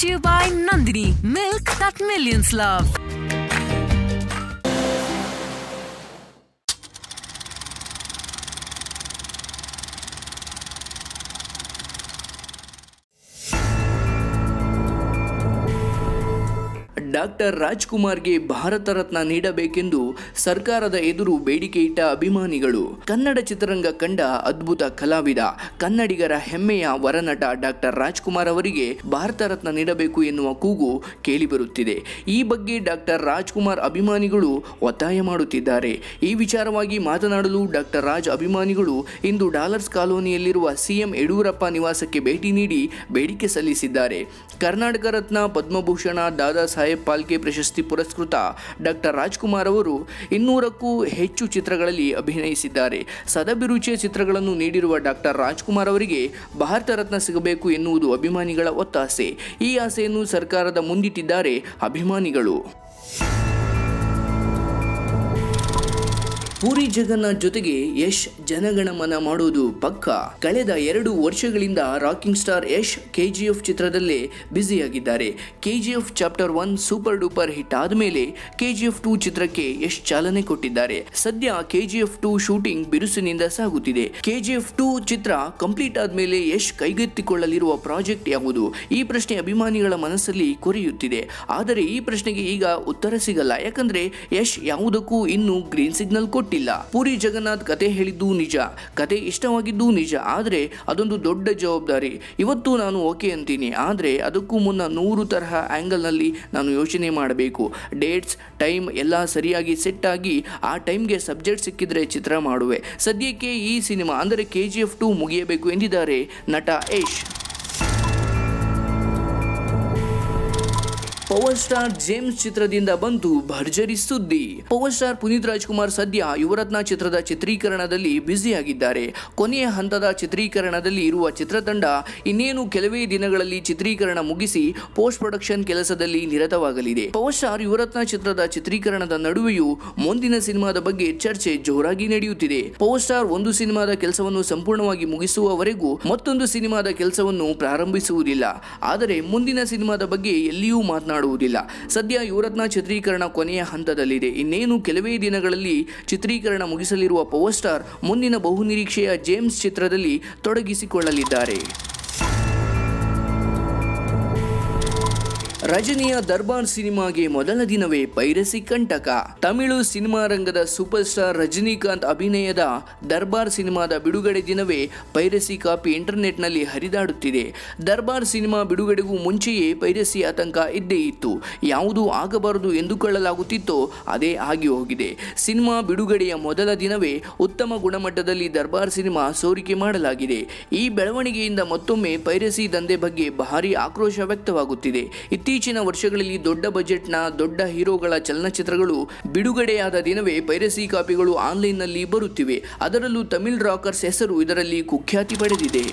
to you by Nandini, milk that millions love. Doctor ರಾಜ್ಕುಮಾರ್ಗೆ Bharat Ratna ನೀಡಬೇಕೆಂದು ಸರ್ಕಾರದ ಎದುರು ಬೇಡಿಕೆ ಇಟ್ಟ ಅಭಿಮಾನಿಗಳು. ಕನ್ನಡ ಚಿತ್ರರಂಗ ಕಂಡ ಅದ್ಭುತ ಕಲಾವಿದ, ಕನ್ನಡಿಗರ ಹೆಮ್ಮೆಯ ವರನಟ ಡಾಕ್ಟರ್ ರಾಜ್ಕುಮಾರ್ ಅವರಿಗೆ ಭಾರತ ರತ್ನ ನೀಡಬೇಕು ಎನ್ನುವ ಕೂಗು ಕೇಳಿಬರುತ್ತಿದೆ. ಈ ಬಗ್ಗೆ ಡಾಕ್ಟರ್ ರಾಜ್ಕುಮಾರ್ ಅಭಿಮಾನಿಗಳು ಒತ್ತಾಯ ಮಾಡುತ್ತಿದ್ದಾರೆ. ಈ ವಿಚಾರವಾಗಿ ಮಾತನಾಡಲು ಡಾಕ್ಟರ್ ರಾಜ್ ಅಭಿಮಾನಿಗಳು ಇಂದು ಡಾಲರ್ಸ್ ಕಾಲೋನಿಯಲ್ಲಿರುವ ಸಿಎಂ ಯಡಿಯೂರಪ್ಪ ನಿವಾಸಕ್ಕೆ ಭೇಟಿ ನೀಡಿ ಬೇಡಿಕೆ ಸಲ್ಲಿಸಿದ್ದಾರೆ. ಕರ್ನಾಟಕ ರತ್ನ ಪದ್ಮಭೂಷಣ ದಾದಾ ಸಾಹೇಬ್ ಪಾಲ್ಕೆ ಪ್ರಶಸ್ತಿ ಪುರಸ್ಕೃತ ಡಾಕ್ಟರ್ ರಾಜ್ಕುಮಾರ್ ಅವರು ಇನ್ನೂರಕ್ಕೂ ಹೆಚ್ಚು ಚಿತ್ರಗಳಲ್ಲಿ ಅಭಿನಯಿಸಿದ್ದಾರೆ. ಸದಭಿರುಚಿಯ ಚಿತ್ರಗಳನ್ನು ನೀಡಿರುವ ಡಾಕ್ಟರ್ ರಾಜ್ಕುಮಾರ್ ಅವರಿಗೆ ಭಾರತ ರತ್ನ ಸಿಗಬೇಕು ಎನ್ನುವುದು ಅಭಿಮಾನಿಗಳ ಒತ್ತಾಸೆ. ಈ ಆಸೆಯನ್ನು ಸರ್ಕಾರದ ಮುಂದಿಟ್ಟಿದ್ದಾರೆ ಅಭಿಮಾನಿಗಳು. ಪೂರಿ ಜಗನ್ನಾಥ್ ಜೊತೆಗೆ ಯಶ್ ಜನಗಣಮನ ಮಾಡುವುದು ಪಕ್ಕ. ಕಳೆದ ಎರಡು ವರ್ಷಗಳಿಂದ ರಾಕಿಂಗ್ ಸ್ಟಾರ್ ಯಶ್ ಕೆಜಿಎಫ್ ಚಿತ್ರದಲ್ಲೇ ಬ್ಯುಸಿಯಾಗಿದ್ದಾರೆ. KGF chapter one super duper hit ಆದಮೇಲೆ ಕೆಜಿಎಫ್ ಟೂ ಚಿತ್ರಕ್ಕೆ ಯಶ್ ಚಾಲನೆ ಕೊಟ್ಟಿದ್ದಾರೆ. ಸದ್ಯ ಕೆಜಿಎಫ್ ಟೂ ಶೂಟಿಂಗ್ ಬಿರುಸಿನಿಂದ ಸಾಗುತ್ತಿದೆ. ಕೆಜಿಎಫ್ ಟೂ ಚಿತ್ರ ಕಂಪ್ಲೀಟ್ ಆದ್ಮೇಲೆ ಯಶ್ ಕೈಗೆತ್ತಿಕೊಳ್ಳಲಿರುವ ಪ್ರಾಜೆಕ್ಟ್ ಯಾವುದು? ಈ ಪ್ರಶ್ನೆ ಅಭಿಮಾನಿಗಳ ಮನಸ್ಸಲ್ಲಿ ಕೊರೆಯುತ್ತಿದೆ. ಆದರೆ ಈ ಪ್ರಶ್ನೆಗೆ ಈಗ ಉತ್ತರ ಸಿಗಲ್ಲ. ಯಾಕಂದ್ರೆ ಯಶ್ ಯಾವುದಕ್ಕೂ ಇನ್ನೂ ಗ್ರೀನ್ ಸಿಗ್ನಲ್ ಕೊಟ್ಟಿಲ್ಲ. ಪುರಿ ಜಗನ್ನಾಥ್ ಕತೆ ಹೇಳಿದ್ದು ನಿಜ. ಕತೆ ಇಷ್ಟವಾಗಿದ್ದು ನಿಜ. ಆದರೆ ಅದೊಂದು ದೊಡ್ಡ ಜವಾಬ್ದಾರಿ. ಇವತ್ತು ನಾನು ಓಕೆ ಅಂತೀನಿ. ಆದರೆ ಅದಕ್ಕೂ ಮುನ್ನ ನೂರು ತರಹ ಆ್ಯಂಗಲ್ನಲ್ಲಿ ನಾನು ಯೋಚನೆ ಮಾಡಬೇಕು. ಡೇಟ್ಸ್, ಟೈಮ್ ಎಲ್ಲ ಸರಿಯಾಗಿ ಸೆಟ್ ಆಗಿ ಆ ಟೈಮ್ಗೆ ಸಬ್ಜೆಕ್ಟ್ ಸಿಕ್ಕಿದ್ರೆ ಚಿತ್ರ ಮಾಡುವೆ. ಸದ್ಯಕ್ಕೆ ಈ ಸಿನಿಮಾ ಅಂದರೆ ಕೆ ಜಿ ಎಫ್ ಟು ಮುಗಿಯಬೇಕು ಎಂದಿದ್ದಾರೆ ನಟ ಯಶ್. ಪವರ್ ಸ್ಟಾರ್ ಜೇಮ್ಸ್ ಚಿತ್ರದಿಂದ ಬಂತು ಭರ್ಜರಿ ಸುದ್ದಿ. ಪವರ್ ಸ್ಟಾರ್ ಪುನೀತ್ ರಾಜ್ಕುಮಾರ್ ಸದ್ಯ ಯುವರತ್ನ ಚಿತ್ರದ ಚಿತ್ರೀಕರಣದಲ್ಲಿ ಬ್ಯುಸಿಯಾಗಿದ್ದಾರೆ. ಕೊನೆಯ ಹಂತದ ಚಿತ್ರೀಕರಣದಲ್ಲಿ ಇರುವ ಚಿತ್ರತಂಡ ಇನ್ನೇನು ಕೆಲವೇ ದಿನಗಳಲ್ಲಿ ಚಿತ್ರೀಕರಣ ಮುಗಿಸಿ ಪೋಸ್ಟ್ ಪ್ರೊಡಕ್ಷನ್ ಕೆಲಸದಲ್ಲಿ ನಿರತವಾಗಲಿದೆ. ಪವರ್ ಸ್ಟಾರ್ ಯುವರತ್ನ ಚಿತ್ರದ ಚಿತ್ರೀಕರಣದ ನಡುವೆಯೂ ಮುಂದಿನ ಸಿನಿಮಾದ ಬಗ್ಗೆ ಚರ್ಚೆ ಜೋರಾಗಿ ನಡೆಯುತ್ತಿದೆ. ಪವರ್ ಸ್ಟಾರ್ ಒಂದು ಸಿನಿಮಾದ ಕೆಲಸವನ್ನು ಸಂಪೂರ್ಣವಾಗಿ ಮುಗಿಸುವವರೆಗೂ ಮತ್ತೊಂದು ಸಿನಿಮಾದ ಕೆಲಸವನ್ನು ಪ್ರಾರಂಭಿಸುವುದಿಲ್ಲ. ಆದರೆ ಮುಂದಿನ ಸಿನಿಮಾದ ಬಗ್ಗೆ ಎಲ್ಲಿಯೂ ಮಾತನಾಡುವುದಿಲ್ಲ ಸದ್ಯ ಯುವರತ್ನ ಚಿತ್ರೀಕರಣ ಕೊನೆಯ ಹಂತದಲ್ಲಿದೆ. ಇನ್ನೇನು ಕೆಲವೇ ದಿನಗಳಲ್ಲಿ ಚಿತ್ರೀಕರಣ ಮುಗಿಸಲಿರುವ ಪವರ್ ಸ್ಟಾರ್ ಮುಂದಿನ ಬಹುನಿರೀಕ್ಷೆಯ ಜೇಮ್ಸ್ ಚಿತ್ರದಲ್ಲಿ ತೊಡಗಿಸಿಕೊಳ್ಳಲಿದ್ದಾರೆ. ರಜನಿಯ ದರ್ಬಾರ್ ಸಿನಿಮಾಗೆ ಮೊದಲ ದಿನವೇ ಪೈರಸಿ ಕಂಟಕ. ತಮಿಳು ಸಿನಿಮಾ ರಂಗದ ಸೂಪರ್ ಸ್ಟಾರ್ ರಜನಿಕಾಂತ್ ಅಭಿನಯದ ದರ್ಬಾರ್ ಸಿನಿಮಾದ ಬಿಡುಗಡೆ ದಿನವೇ ಪೈರಸಿ ಕಾಪಿ ಇಂಟರ್ನೆಟ್ನಲ್ಲಿ ಹರಿದಾಡುತ್ತಿದೆ. ದರ್ಬಾರ್ ಸಿನಿಮಾ ಬಿಡುಗಡೆಗೂ ಮುಂಚೆಯೇ ಪೈರಸಿ ಆತಂಕ ಇದ್ದೇ ಇತ್ತು. ಯಾವುದು ಆಗಬಾರದು ಎಂದುಕೊಳ್ಳಲಾಗುತ್ತಿತ್ತೋ ಅದೇ ಆಗಿ ಹೋಗಿದೆ. ಸಿನಿಮಾ ಬಿಡುಗಡೆಯ ಮೊದಲ ದಿನವೇ ಉತ್ತಮ ಗುಣಮಟ್ಟದಲ್ಲಿ ದರ್ಬಾರ್ ಸಿನಿಮಾ ಸೋರಿಕೆ ಮಾಡಲಾಗಿದೆ. ಈ ಬೆಳವಣಿಗೆಯಿಂದ ಮತ್ತೊಮ್ಮೆ ಪೈರಸಿ ದಂಧೆ ಬಗ್ಗೆ ಭಾರಿ ಆಕ್ರೋಶ ವ್ಯಕ್ತವಾಗುತ್ತಿದೆ. ಇತ್ತೀಚಿನ ವರ್ಷಗಳಲ್ಲಿ ದೊಡ್ಡ ಬಜೆಟ್ನ ದೊಡ್ಡ ಹೀರೋಗಳ ಚಲನಚಿತ್ರಗಳು ಬಿಡುಗಡೆಯಾದ ದಿನವೇ ಪೈರಸಿ ಕಾಪಿಗಳು ಆನ್ಲೈನ್ನಲ್ಲಿ ಬರುತ್ತಿವೆ. ಅದರಲ್ಲೂ ತಮಿಳ್ ರಾಕರ್ಸ್ ಹೆಸರು ಇದರಲ್ಲಿ ಕುಖ್ಯಾತಿ ಪಡೆದಿದೆ.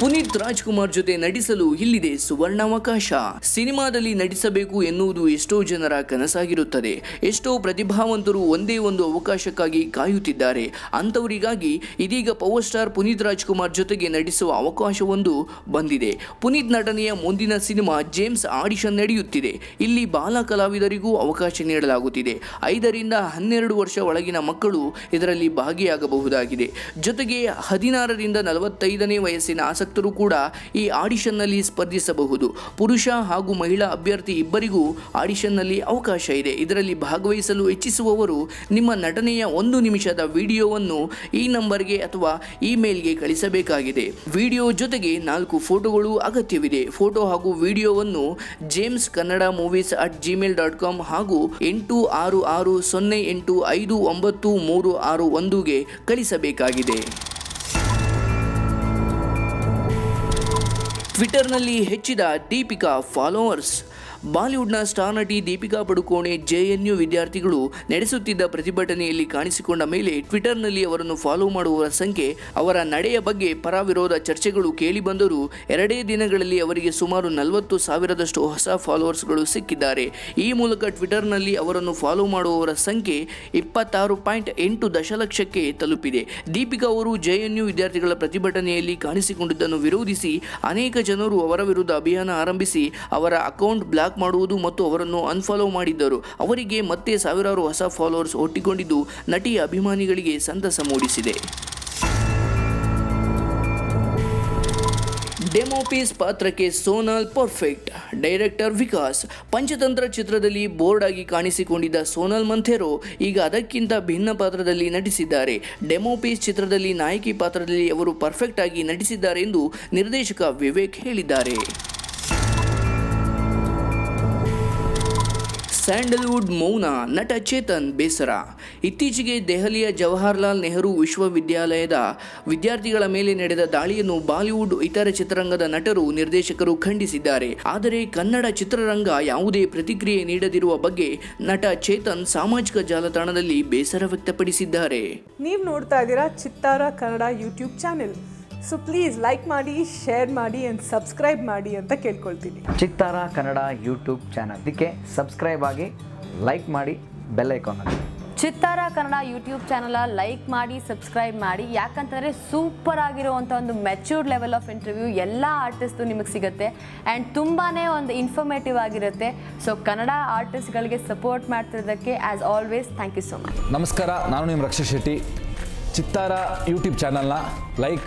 ಪುನೀತ್ ರಾಜ್ಕುಮಾರ್ ಜೊತೆ ನಟಿಸಲು ಇಲ್ಲಿದೆ ಸುವರ್ಣಾವಕಾಶ. ಸಿನಿಮಾದಲ್ಲಿ ನಟಿಸಬೇಕು ಎನ್ನುವುದು ಎಷ್ಟೋ ಜನರ ಕನಸಾಗಿರುತ್ತದೆ. ಎಷ್ಟೋ ಪ್ರತಿಭಾವಂತರು ಒಂದೇ ಒಂದು ಅವಕಾಶಕ್ಕಾಗಿ ಕಾಯುತ್ತಿದ್ದಾರೆ. ಅಂಥವರಿಗಾಗಿ ಇದೀಗ ಪವರ್ ಸ್ಟಾರ್ ಪುನೀತ್ ರಾಜ್ಕುಮಾರ್ ಜೊತೆಗೆ ನಟಿಸುವ ಅವಕಾಶವೊಂದು ಬಂದಿದೆ. ಪುನೀತ್ ನಟನೆಯ ಮುಂದಿನ ಸಿನಿಮಾ ಜೇಮ್ಸ್ ಆಡಿಷನ್ ನಡೆಯುತ್ತಿದೆ. ಇಲ್ಲಿ ಬಾಲ ಕಲಾವಿದರಿಗೂ ಅವಕಾಶ ನೀಡಲಾಗುತ್ತಿದೆ. ಐದರಿಂದ ಹನ್ನೆರಡು ವರ್ಷ ಒಳಗಿನ ಮಕ್ಕಳು ಇದರಲ್ಲಿ ಭಾಗಿಯಾಗಬಹುದಾಗಿದೆ. ಜೊತೆಗೆ ಹದಿನಾರರಿಂದ ನಲವತ್ತೈದನೇ ವಯಸ್ಸಿನ ಆಸಕ್ತರು ಕೂಡ ಈ ಆಡಿಷನ್ನಲ್ಲಿ ಸ್ಪರ್ಧಿಸಬಹುದು. ಪುರುಷ ಹಾಗೂ ಮಹಿಳಾ ಅಭ್ಯರ್ಥಿ ಇಬ್ಬರಿಗೂ ಆಡಿಷನ್ನಲ್ಲಿ ಅವಕಾಶ ಇದೆ. ಇದರಲ್ಲಿ ಭಾಗವಹಿಸಲು ಇಚ್ಛಿಸುವವರು ನಿಮ್ಮ ನಟನೆಯ ಒಂದು ನಿಮಿಷದ ವಿಡಿಯೋವನ್ನು ಈ ನಂಬರ್ಗೆ ಅಥವಾ ಇಮೇಲ್ಗೆ ಕಳಿಸಬೇಕಾಗಿದೆ. ವಿಡಿಯೋ ಜೊತೆಗೆ ನಾಲ್ಕು ಫೋಟೋಗಳು ಅಗತ್ಯವಿದೆ. ಫೋಟೋ ಹಾಗೂ ವಿಡಿಯೋವನ್ನು James Kannada movies at Gmail dot com ಹಾಗೂ ಎಂಟು ಆರು ಆರು ಸೊನ್ನೆ ಎಂಟು ಐದು ಒಂಬತ್ತು ಮೂರು ಆರು ಒಂದುಗೆ ಕಳಿಸಬೇಕಾಗಿದೆ. ಟ್ವಿಟರ್ನಲ್ಲಿ ಹೆಚ್ಚಿದ ದೀಪಿಕಾ ಫಾಲೋವರ್ಸ್ ಬಾಲಿವುಡ್ನ ಸ್ಟಾರ್ ನಟಿ ದೀಪಿಕಾ ಪಡುಕೋಣೆ, ಜೆಎನ್ಯು ವಿದ್ಯಾರ್ಥಿಗಳು ನಡೆಸುತ್ತಿದ್ದ ಪ್ರತಿಭಟನೆಯಲ್ಲಿ ಕಾಣಿಸಿಕೊಂಡ ಮೇಲೆ ಟ್ವಿಟರ್ನಲ್ಲಿ ಅವರನ್ನು ಫಾಲೋ ಮಾಡುವವರ ಸಂಖ್ಯೆ, ಅವರ ನಡೆಯ ಬಗ್ಗೆ ಪರ ವಿರೋಧ ಚರ್ಚೆಗಳು ಕೇಳಿಬಂದರೂ ಎರಡೇ ದಿನಗಳಲ್ಲಿ ಅವರಿಗೆ ಸುಮಾರು ನಲವತ್ತು ಸಾವಿರದಷ್ಟು ಹೊಸ ಫಾಲೋವರ್ಸ್ಗಳು ಸಿಕ್ಕಿದ್ದಾರೆ. ಈ ಮೂಲಕ ಟ್ವಿಟರ್ನಲ್ಲಿ ಅವರನ್ನು ಫಾಲೋ ಮಾಡುವವರ ಸಂಖ್ಯೆ ಇಪ್ಪತ್ತಾರು ಪಾಯಿಂಟ್ ಎಂಟು ದಶಲಕ್ಷಕ್ಕೆ ತಲುಪಿದೆ. ದೀಪಿಕಾ ಅವರು ಜೆಎನ್ಯು ವಿದ್ಯಾರ್ಥಿಗಳ ಪ್ರತಿಭಟನೆಯಲ್ಲಿ ಕಾಣಿಸಿಕೊಂಡಿದ್ದನ್ನು ವಿರೋಧಿಸಿ ಅನೇಕ ಜನರು ಅವರ ವಿರುದ್ಧ ಅಭಿಯಾನ ಆರಂಭಿಸಿ ಅವರ ಅಕೌಂಟ್ ಬ್ಲಾಕ್ ಮಾಡುವುದು ಮತ್ತು ಅವರನ್ನು ಅನ್ಫಾಲೋ ಮಾಡಿದ್ದರು. ಅವರಿಗೆ ಮತ್ತೆ ಸಾವಿರಾರು ಹೊಸ ಫಾಲೋವರ್ಸ್ ಒಟ್ಟಿಕೊಂಡಿದ್ದು ನಟಿಯ ಅಭಿಮಾನಿಗಳಿಗೆ ಸಂತಸ ಮೂಡಿಸಿದೆ. ಡೆಮೋಪೀಸ್ ಪಾತ್ರಕ್ಕೆ ಸೋನಾಲ್ ಪರ್ಫೆಕ್ಟ್ ಡೈರೆಕ್ಟರ್ ವಿಕಾಸ್. ಪಂಚತಂತ್ರ ಚಿತ್ರದಲ್ಲಿ ಬೋರ್ಡ್ ಆಗಿ ಕಾಣಿಸಿಕೊಂಡಿದ್ದ ಸೋನಾಲ್ ಮಂಥೆರೋ ಈಗ ಅದಕ್ಕಿಂತ ಭಿನ್ನ ಪಾತ್ರದಲ್ಲಿ ನಟಿಸಿದ್ದಾರೆ. ಡೆಮೋಪೀಸ್ ಚಿತ್ರದಲ್ಲಿ ನಾಯಕಿ ಪಾತ್ರದಲ್ಲಿ ಅವರು ಪರ್ಫೆಕ್ಟ್ ಆಗಿ ನಟಿಸಿದ್ದಾರೆ ಎಂದು ನಿರ್ದೇಶಕ ವಿವೇಕ್ ಹೇಳಿದ್ದಾರೆ. ಸ್ಯಾಂಡಲ್ವುಡ್ ಮೌನ ನಟ ಚೇತನ್ ಬೇಸರ. ಇತ್ತೀಚೆಗೆ ದೆಹಲಿಯ ಜವಾಹರ್ಲಾಲ್ ನೆಹರು ವಿಶ್ವವಿದ್ಯಾಲಯದ ವಿದ್ಯಾರ್ಥಿಗಳ ಮೇಲೆ ನಡೆದ ದಾಳಿಯನ್ನು ಬಾಲಿವುಡ್ ಇತರ ಚಿತ್ರರಂಗದ ನಟರು, ನಿರ್ದೇಶಕರು ಖಂಡಿಸಿದ್ದಾರೆ. ಆದರೆ ಕನ್ನಡ ಚಿತ್ರರಂಗ ಯಾವುದೇ ಪ್ರತಿಕ್ರಿಯೆ ನೀಡದಿರುವ ಬಗ್ಗೆ ನಟ ಚೇತನ್ ಸಾಮಾಜಿಕ ಜಾಲತಾಣದಲ್ಲಿ ಬೇಸರ ವ್ಯಕ್ತಪಡಿಸಿದ್ದಾರೆ. ನೀವು ನೋಡ್ತಾ ಇದ್ದೀರಾ Chittara Kannada YouTube channel. So please like ಮಾಡಿ ಶೇರ್ ಮಾಡಿ ಆ್ಯಂಡ್ ಸಬ್ಸ್ಕ್ರೈಬ್ ಮಾಡಿ ಅಂತ ಕೇಳ್ಕೊಳ್ತೀನಿ. ಚಿತ್ತಾರ ಕನ್ನಡ ಯೂಟ್ಯೂಬ್ ಚಾನಲ್ ಇದಕ್ಕೆ ಸಬ್ಸ್ಕ್ರೈಬ್ ಆಗಿ ಲೈಕ್ ಮಾಡಿ bell icon Chittara Kannada YouTube channel like ಮಾಡಿ ಸಬ್ಸ್ಕ್ರೈಬ್ ಮಾಡಿ. ಯಾಕಂತಂದರೆ ಸೂಪರ್ ಆಗಿರುವಂಥ ಒಂದು ಮೆಚ್ಯೂರ್ಡ್ ಲೆವೆಲ್ ಆಫ್ ಇಂಟರ್ವ್ಯೂ ಎಲ್ಲ ಆರ್ಟಿಸ್ಟು ನಿಮಗೆ ಸಿಗುತ್ತೆ. ಆ್ಯಂಡ್ ತುಂಬಾ ಒಂದು ಇನ್ಫಾರ್ಮೇಟಿವ್ ಆಗಿರುತ್ತೆ. ಸೊ ಕನ್ನಡ ಆರ್ಟಿಸ್ಟ್ಗಳಿಗೆ support ಮಾಡ್ತಿರೋದಕ್ಕೆ as always thank you so much ನಮಸ್ಕಾರ ನಾನು ನಿಮ್ಮ ರಕ್ಷಾ ಶೆಟ್ಟಿ. ಚಿತ್ತಾರ ಯೂಟ್ಯೂಬ್ ಚಾನಲ್ನ ಲೈಕ್